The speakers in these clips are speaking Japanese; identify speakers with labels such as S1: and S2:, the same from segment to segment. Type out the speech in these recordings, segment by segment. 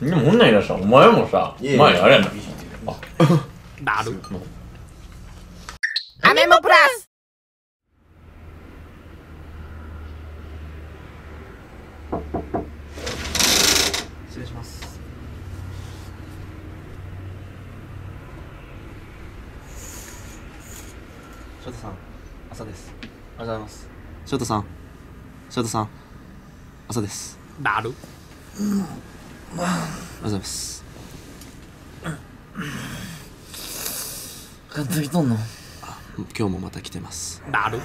S1: でもこんなんいらっしゃお前もさ前あれやな
S2: なる。
S3: アメモプラス。
S4: 失礼します。翔太さん朝です。ありがとうございます。翔太さん。翔太さん。朝です。
S2: なる
S4: ありがとうございます。
S1: 監督とんの
S4: 今日もまた来てます。
S2: なる。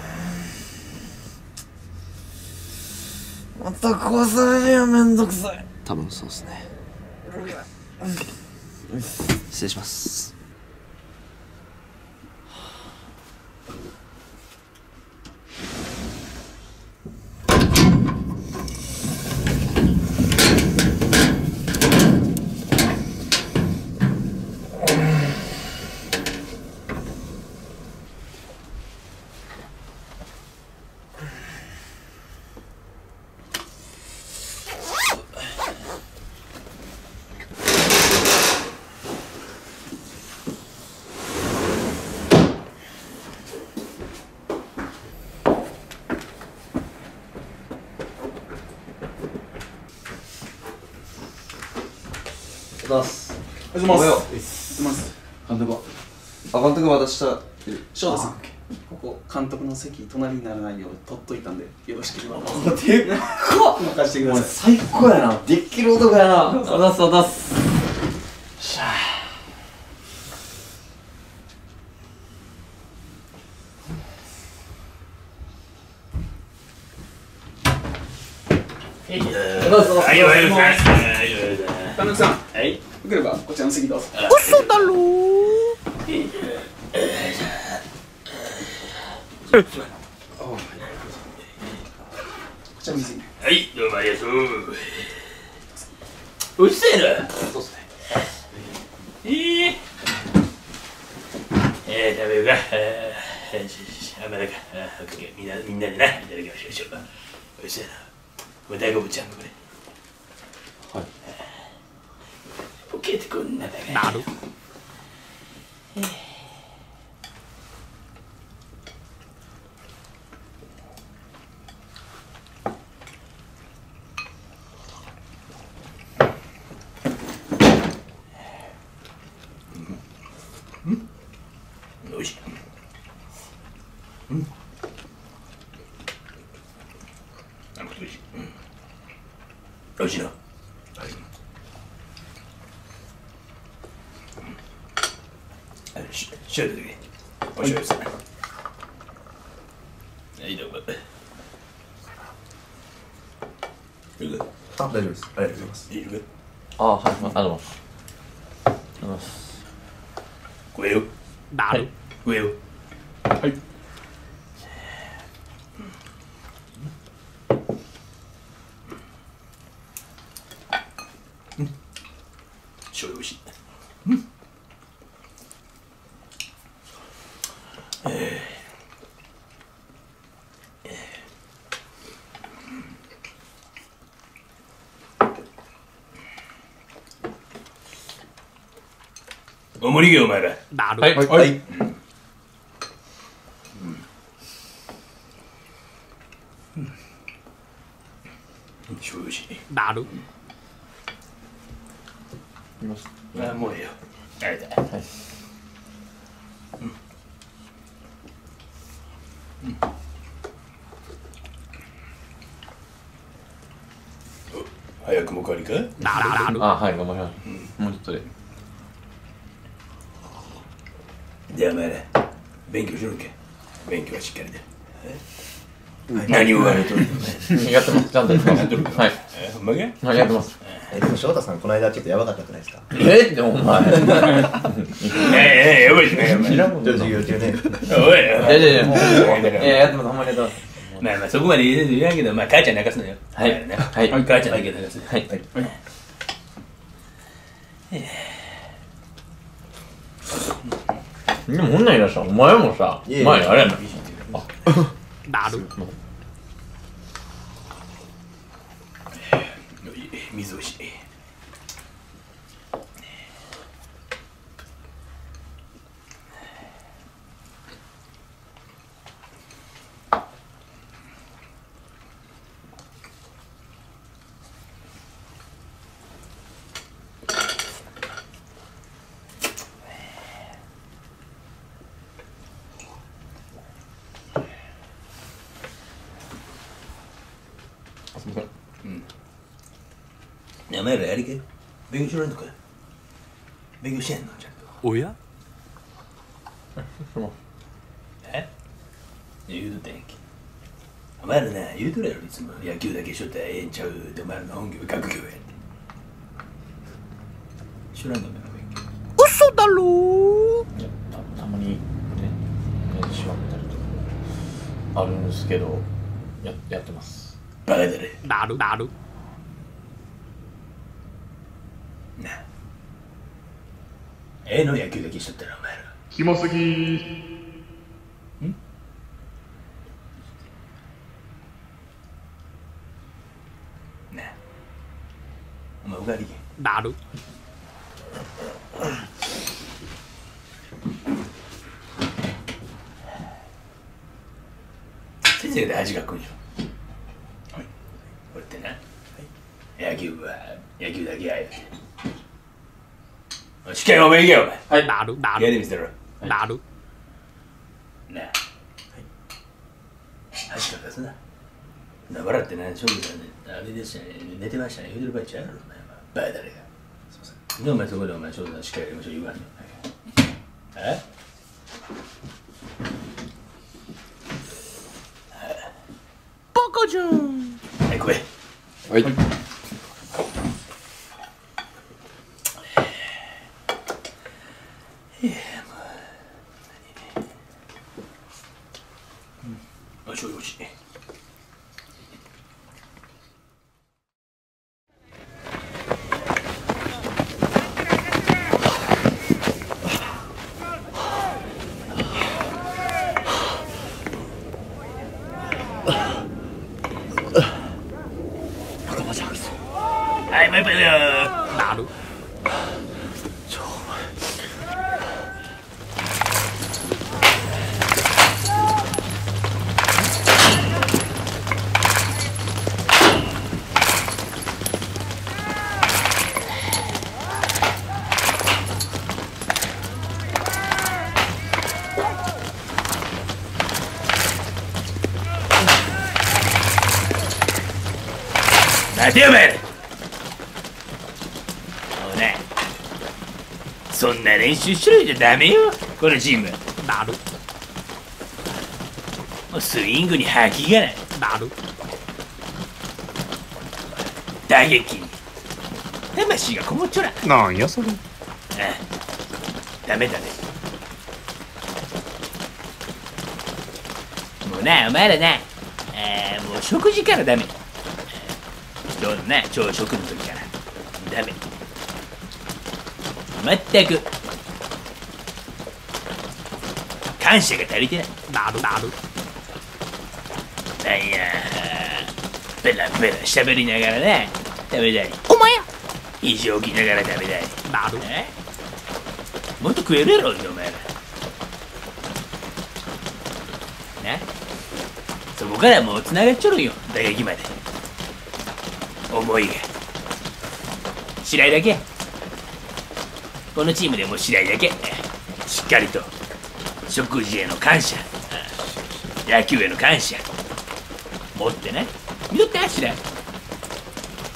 S1: また壊されるよめんどくさい。
S4: 多分そうですね。失礼しますうござい
S5: おはようます。ます。監督は？
S4: あ監督また下
S5: 翔太さん。ここ監督の席隣にならないよう取っといたんでよろしければどうぞ
S1: でっか
S5: 任せてください。
S1: 最高やなでっきる男やなあざっすあざっすしゃあ
S5: はいはいはい。田中さん。はい。よければこちらの席どうぞ。
S3: 嘘だろ
S5: こちらの席。
S6: はい、どうもありがとう。うるせえな。
S4: そうっすね
S6: えー、えー、食べようか。あしよしあ、まだか。あ、みんな、みんなでな、いただきましょうう。うるせえな。これ大好物ちゃんこれ。
S4: はい
S6: ポケってこんなだか
S2: なる
S6: おいしい。うん。あ、おいしい。うん。おいしいな。はい。あ、し、しょうゆでおしょうゆさ。はい、どうも。
S4: あ大丈夫ですありがとうございます
S6: いい
S1: あはいありがとうございますありがとうございます
S6: 食えよ。
S2: なる
S6: 食えよ。
S1: はい
S6: おもりげお前ら。
S2: なる
S1: はい。
S4: はい。
S6: 醤油おい。
S2: なる
S1: います
S6: あ、もうええよ。あれだ。
S1: はい
S6: 早くもかりか
S2: なる
S1: あはい頑張りますもうちょっとで
S6: ではお前ら、勉強しろんけ。勉強はしっかりで。何を言われとるの
S1: やってます？ちゃんとやってます。はい。
S6: え、ほんまか
S1: はいやってます？
S7: え？でも翔太さんこの間ちょっとやばかったくないですか？
S1: えってお前
S6: ええ、ええ、やばいじゃない、お前。
S1: 知らんもん
S7: ちょっと授業中ね。
S6: おい、
S1: いやいやいや。い。ややってます。ほんまにやってます。
S6: まあまあ、そこまで言え言わんけど、まあ、母ちゃん泣かすのよ。
S1: はい。
S6: ね。
S1: はい。
S6: 母ちゃんだけ泣かすの。
S1: はいでもこんなんいらっしゃお前もさ前あれやな。
S2: なる。
S6: 水おいしい。ねお前らやりけ？勉強しろんのか？勉強してんの？ちゃんと
S2: おや？
S6: え？言うとったやんけ。お前らな言うとるやろいつも。野球だけしとったらええんちゃうってお前らの本業学業やって。知らんのお前ら勉強。
S2: 嘘だろ
S1: いやたたまにね練習あったりとかあるんですけどややってます
S6: バカだれ
S2: なる。なる。
S6: なあ。ええの野球だけしとったらお前ら。
S3: キモすぎ。
S6: なあ。お前おかわり。け
S2: なる。
S6: 先生が大事学校にしろはいこれってな、野球部は野球だけやよしっかりお前行けよお前。
S2: なるなる
S6: やでみせろ
S2: なる。
S6: なあ。はい足かすな。な笑ってな勝負さんねあれでしたね。寝てましたね。言うてる場合ちゃうやろお前バカ誰がすいませんでお前そこでお前勝負さんしっかりやりましょう言わんの。え
S2: バカじゃん
S6: はい来い
S1: はい
S6: よしよしよしはいもう一杯だよ
S2: なる
S6: 待てよおねそんな練習しろよじゃダメよ。このチーム。
S2: なる。
S6: もうスイングに覇気がない。
S2: なる。
S6: 打撃に。魂がこもっちょら。
S3: なんやそれ。
S6: ああダメだね。もうなお前らな。あーもう食事からダメ。今日のな朝食の時から。ダメ。全く。感謝が足りてない。
S2: なるなる。
S6: なんや。ペラペラ喋りながらな食べたい。
S2: お前や。
S6: 異常気ながら食べたい。
S2: なる。
S6: え？もっと食えるやろお前ら。なそこからもう繋がっちょるんよ打撃まで思いが。白井だけ。このチームでも白井だけ。しっかりと食事への感謝。野球への感謝。持ってね見とって白井。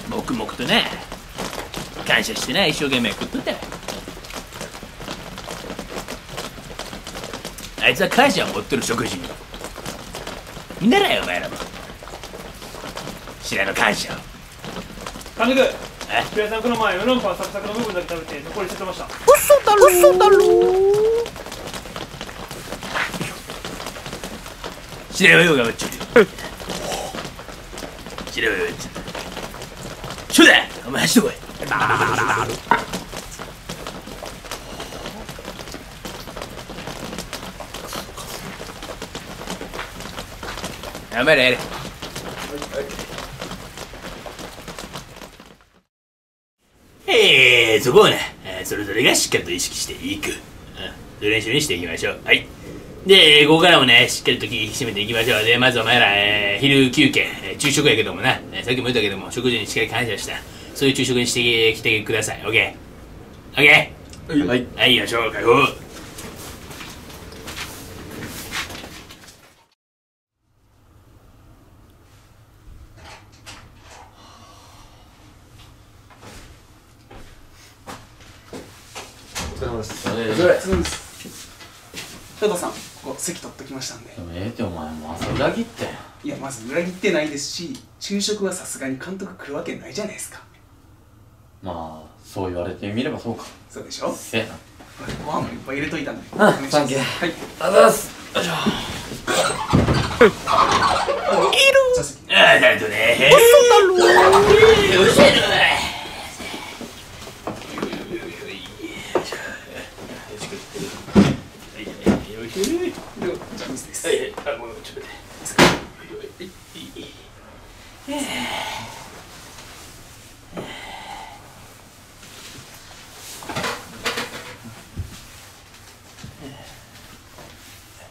S6: 黙々とね感謝してな。い一生懸命食っとった。あいつは感謝を持ってる食事に。見習えよお前らも。白井の感謝を。
S8: 監督
S6: え？
S8: 平井さんこの前メロンパンサクサクの部分だけ食べて残り捨ててました。
S2: 嘘だろ嘘だろ
S6: 白井はよう頑張っちゃう。よ白井はよう頑張っちゃう。そうだお前走ってこい。
S2: なるなるなる
S6: お前らやれえー、そこをね、えーそれぞれがしっかりと意識していく、うん、練習にしていきましょう。はい。で、ここからもね、しっかりと気引き締めていきましょう。で、まずお前ら、えー昼休憩、えー昼食やけどもな、えーさっきも言ったけども、食事にしっかり感謝した。そういう昼食にしてきてください。オッケーオッケー
S1: はい。
S6: はい、よいしょ、解放。
S1: それ
S5: そうです翔太さんここ席取っときましたんで
S1: でもええってお前もう朝裏切って
S5: いやまず裏切ってないですし昼食はさすがに監督来るわけないじゃないですか。
S1: まあそう言われてみればそうか。
S5: そうでしょ？
S1: え？えな
S5: ご飯もいっぱい入れといたんで。
S1: あ
S5: お願いします。
S1: サンキュー。
S5: はい。
S1: あざっす。よいしょ。
S5: じゃあ席
S6: ああなるほどねうるせえな
S5: ではじゃあ水です
S6: はいはいあごめんちょっと待って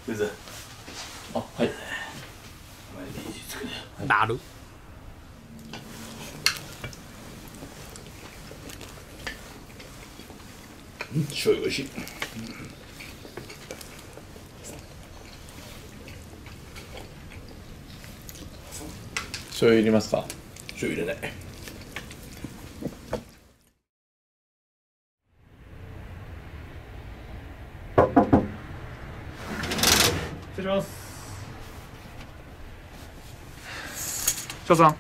S6: うざ
S1: あはい
S6: お前でいいつくね
S2: なる。
S6: 醤油美味しい。
S1: 醤油いりますか？
S6: 醤油入れない
S8: 失礼します翔さん。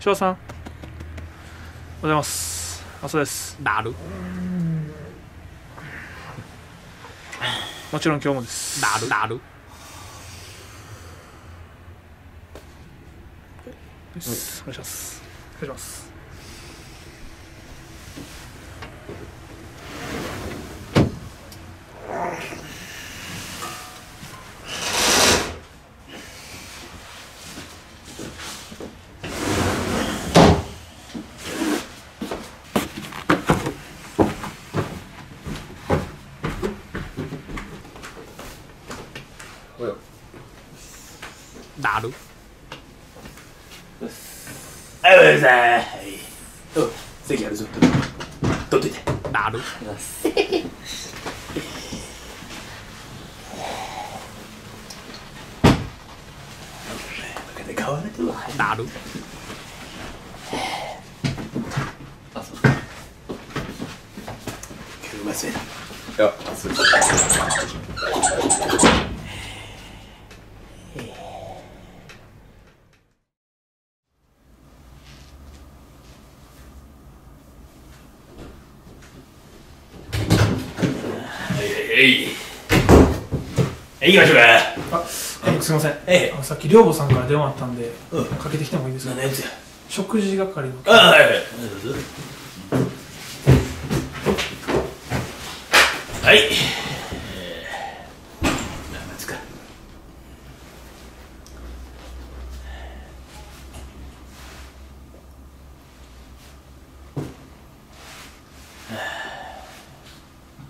S8: 翔さん。おはようございます。朝です。
S2: なる。
S8: もちろん今日もです。
S2: なるなる。
S8: お願いします。お願いします
S2: なる。
S6: はいおはようございお席あるぞ。取っといて。
S2: なる
S6: 変われて。る。わ
S2: なる。
S1: あそう
S6: 今日うまそうやない
S7: やそうです
S6: はいはいはい行きましょうか。
S8: あすいません、
S6: ええ。
S8: さっき寮母さんから電話あったんで、
S6: うん。
S8: かけてきてもいいですか？食事係の
S6: あはいはい。はいえー何月か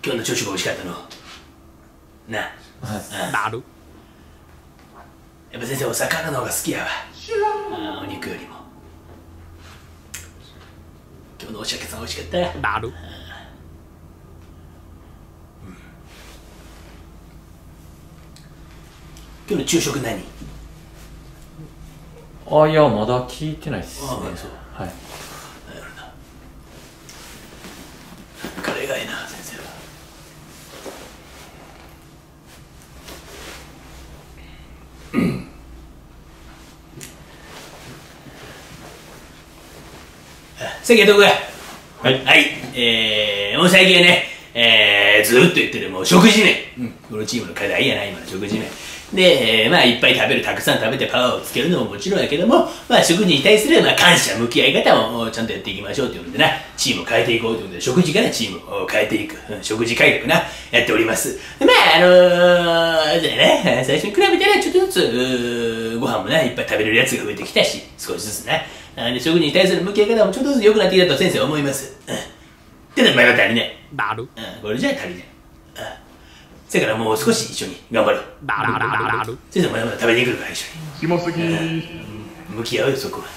S6: 今日の朝食美味しかったのなあ
S2: なる
S6: やっぱ先生お魚の方が好きやわあーお肉よりも今日のおしゃけさん美味しかったよ
S2: なる。
S6: 今日の昼食何？
S1: あいやまだ聞いてないっすね。
S6: あそう。
S1: はい。
S6: カレーがいいな先生は。あ席はどこや？はい。はい。えー、もう最近はねえー、ずーっと言ってるもう食事面、うん、このチームの課題やな今の食事面で、えーまあいっぱい食べるたくさん食べてパワーをつけるのももちろんやけどもまあ食事に対するまあ感謝向き合い方もちゃんとやっていきましょうということでな。チームを変えていこうということで食事からチームを変えていく、うん食事改革なやっております。でまああのー、そうやね。最初に比べたらちょっとずつご飯もないっぱい食べれるやつが増えてきたし少しずつな。なんで食事に対する向き合い方もちょっとずつ良くなってきたと先生は思います。うん。けどまだ足りない。
S2: なる。
S6: うん、これじゃ足りない。うん。せやからもう少し一緒に頑張ろう。
S2: なるなるなる
S6: 先生まだまだ食べに来るから一緒
S8: 暇すぎ
S6: に。向き合うよ、そこは。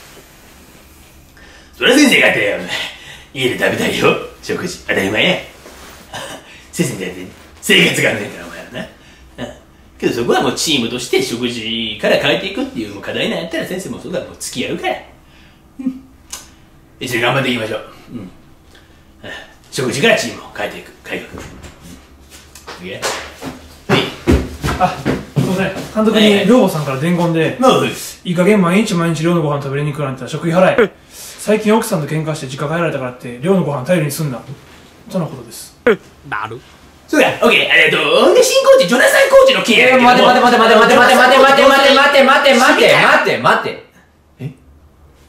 S6: それは先生がやってよ、家で食べたいよ、食事。当たり前や。先生にだって生活があるねんから、お前らな。うん。けどそこはもうチームとして食事から変えていくっていう課題なんやったら先生もそこはもう付き合うから。うん。一緒に頑張っていきましょう。うん。うん食事からチームを変えていく改革い。や
S8: あすいません。監督に寮母さんから伝言で
S6: まあそうです
S8: いい加減毎日毎日寮のご飯食べれに行くなんて食費払え。最近奥さんと喧嘩して実家帰られたからって寮のご飯頼りにすんな。とのことです。
S9: なる。
S6: そうだオッケーありがとう。で新コーチジョナサンコーチの件や。けども
S10: 待て待て待て待て待て待て待て待て待て待て待て待て待て待て。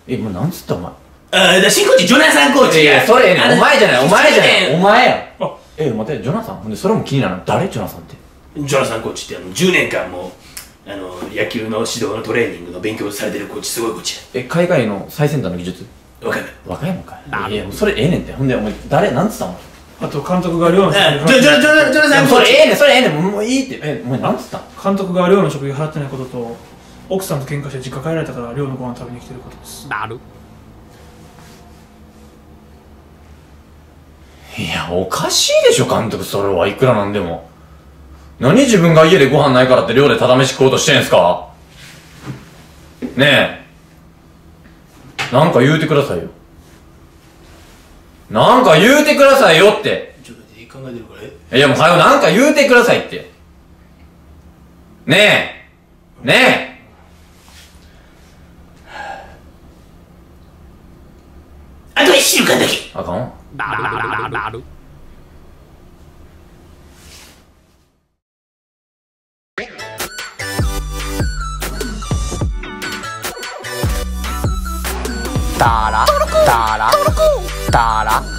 S1: え、もうなんつったお前？
S6: あ新コーチジョナサンコーチ
S10: いや。いやそれお前じゃないお前じゃない。お前や
S1: え、待って、ジョナサン？ほんで、それも気になるの？誰？ジョナサンって。
S6: ジョナサンコーチってあの10年間もあの野球の指導のトレーニングの勉強されてるコーチすごいコーチ
S1: え、海外の最先端の技術？
S6: やわかる
S1: 和歌山かい。いや、もうそれええねんって。ほんで、お前、誰？なんつったの？
S8: あと監督が寮の食費
S6: あジョジョジョジョナサン
S1: それええねん、それええねん。もうもういいって。え、お前なんつったの？
S8: 監督が寮の食費払ってないことと奥さんと喧嘩して実家帰られたから寮のご飯食べに来てることです。
S9: なる
S1: いや、おかしいでしょ、監督、それはいくらなんでも。何自分が家でご飯ないからって寮でただ飯食おうとしてんすか？ねえ。なんか言うてくださいよ。なんか言うてくださいよって。
S6: ちょっと待って考えてるからえ？
S1: いや、もうはよ、なんか言うてくださいって。ねえ。ね
S6: あと1週間だけ
S1: え。あかん？
S9: 打打打打打！打啦！打啦！打啦！